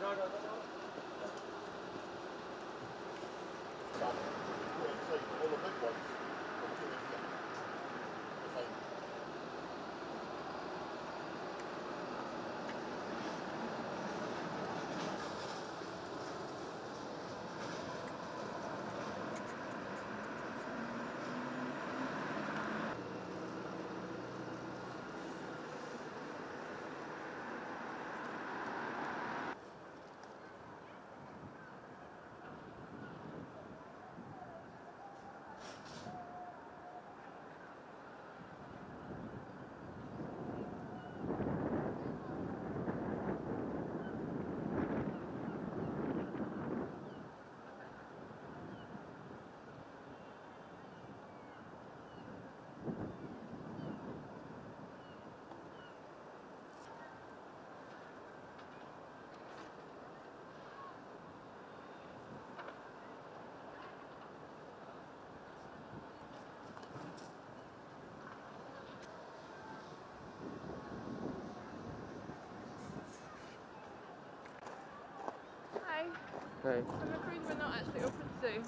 Rồi, rồi. Hey. I'm afraid we're not actually open today.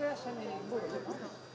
Ja sam i budu.